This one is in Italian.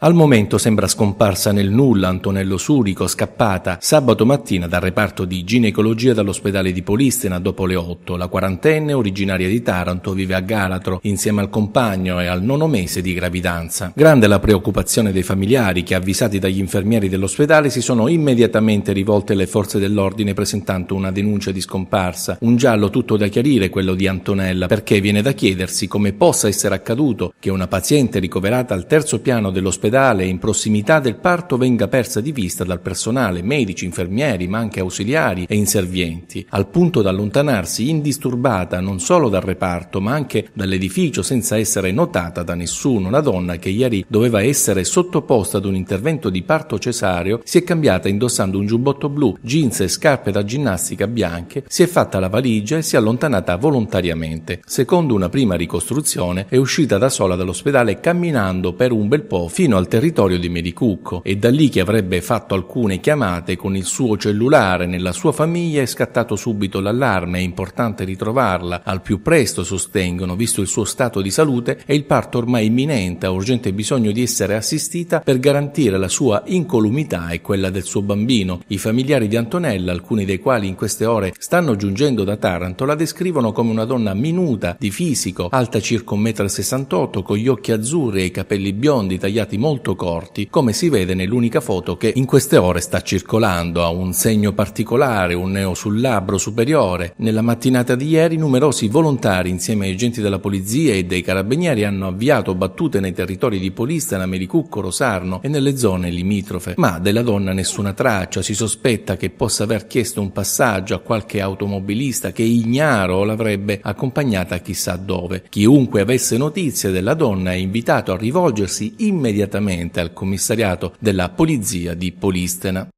Al momento sembra scomparsa nel nulla Antonello Surico, scappata sabato mattina dal reparto di ginecologia dall'ospedale di Polistena dopo le 8. La quarantenne, originaria di Taranto, vive a Galatro insieme al compagno e al nono mese di gravidanza. Grande la preoccupazione dei familiari che, avvisati dagli infermieri dell'ospedale, si sono immediatamente rivolte alle forze dell'ordine presentando una denuncia di scomparsa. Un giallo tutto da chiarire quello di Antonella, perché viene da chiedersi come possa essere accaduto che una paziente ricoverata al terzo piano dell'ospedale ospedale in prossimità del parto venga persa di vista dal personale, medici, infermieri, ma anche ausiliari e inservienti, al punto da allontanarsi indisturbata non solo dal reparto, ma anche dall'edificio senza essere notata da nessuno. La donna che ieri doveva essere sottoposta ad un intervento di parto cesareo si è cambiata indossando un giubbotto blu, jeans e scarpe da ginnastica bianche, si è fatta la valigia e si è allontanata volontariamente. Secondo una prima ricostruzione è uscita da sola dall'ospedale camminando per un bel po' fino al territorio di Mericucco e da lì che avrebbe fatto alcune chiamate con il suo cellulare nella sua famiglia è scattato subito l'allarme, è importante ritrovarla al più presto sostengono, visto il suo stato di salute e il parto ormai imminente, ha urgente bisogno di essere assistita per garantire la sua incolumità e quella del suo bambino. I familiari di Antonella, alcuni dei quali in queste ore stanno giungendo da Taranto, la descrivono come una donna minuta, di fisico, alta circa 1,68 m, con gli occhi azzurri e i capelli biondi tagliati molto molto corti, come si vede nell'unica foto che in queste ore sta circolando, ha un segno particolare, un neo sul labbro superiore. Nella mattinata di ieri numerosi volontari insieme ai agenti della polizia e dei carabinieri hanno avviato battute nei territori di Polistena, Mericucco, Rosarno e nelle zone limitrofe, ma della donna nessuna traccia, si sospetta che possa aver chiesto un passaggio a qualche automobilista che ignaro l'avrebbe accompagnata chissà dove. Chiunque avesse notizie della donna è invitato a rivolgersi immediatamente al commissariato della polizia di Polistena.